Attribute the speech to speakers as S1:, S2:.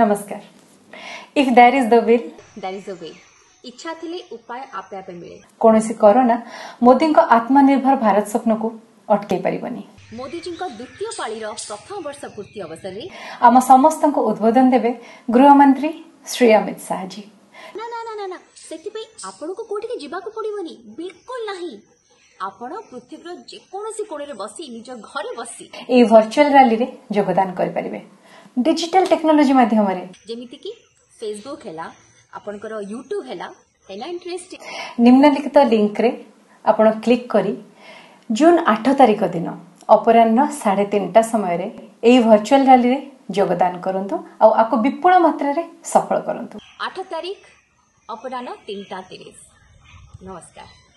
S1: નમસ્કાર if there is the will
S2: there is the way ଇଚ୍ଛା ଥିଲେ ଉପାୟ ଆପେ ଆପେ ମିଳେ
S1: କୌଣସି କରୋନା ମୋଦିଙ୍କ ଆତ୍ମନିର୍ଭର ଭାରତ ସ୍ୱପ୍ନକୁ ଅଟକେଇ ପାରିବନି
S2: ମୋଦିଜୀଙ୍କ ଦ୍ୱିତୀୟ ପାଳିର ପ୍ରଥମ ବର୍ଷ ପୂର୍ତ୍ତି ଅବସରରେ
S1: ଆମ ସମସ୍ତଙ୍କୁ ଉଦ୍ବୋଧନ ଦେବେ ଗୃହମନ୍ତ୍ରୀ ଶ୍ରୀ ଅମିତ ଶାହାଜୀ
S2: ନା ନା ନା ନା ସେଥିପାଇଁ ଆପଣଙ୍କୁ କୋଉଠିକି ଯିବାକୁ ପଡିବନି ବିଲକୁଲ ନାହିଁ ଆପଣ ପୃଥିବୀର ଯେକୌଣସି କୋଣରେ ବସି ନିଜ ଘରେ ବସି
S1: ଏହି ଭର୍ଚୁଆଲ ରାଲିରେ ଯୋଗଦାନ କରିପାରିବେ ଡିଜିଟାଲ ଟେକ୍ନୋଲୋଜି ମାଧ୍ୟମରେ
S2: ଯେମିତିକି ଫେସବୁକ୍ ହେଲା ଆପଣଙ୍କର ୟୁଟ୍ୟୁବ୍ ହେଲା ହେଲା ଇଣ୍ଟରେଷ୍ଟ
S1: ନିମ୍ନଲିଖିତ ଲିଙ୍କରେ ଆପଣ କ୍ଲିକ୍ କରି ଜୁନ୍ ଆଠ ତାରିଖ ଦିନ ଅପରାହ୍ନ ସାଢ଼େ ତିନିଟା ସମୟରେ ଏହି ଭର୍ଚୁଆଲ ରାଲିରେ ଯୋଗଦାନ କରନ୍ତୁ ଆଉ ଆକୁ ବିପୁଳ ମାତ୍ରାରେ ସଫଳ କରନ୍ତୁ
S2: ଆଠ ତାରିଖ ଅପରାହ୍ନ ତିନିଟା ତିରିଶ ନମସ୍କାର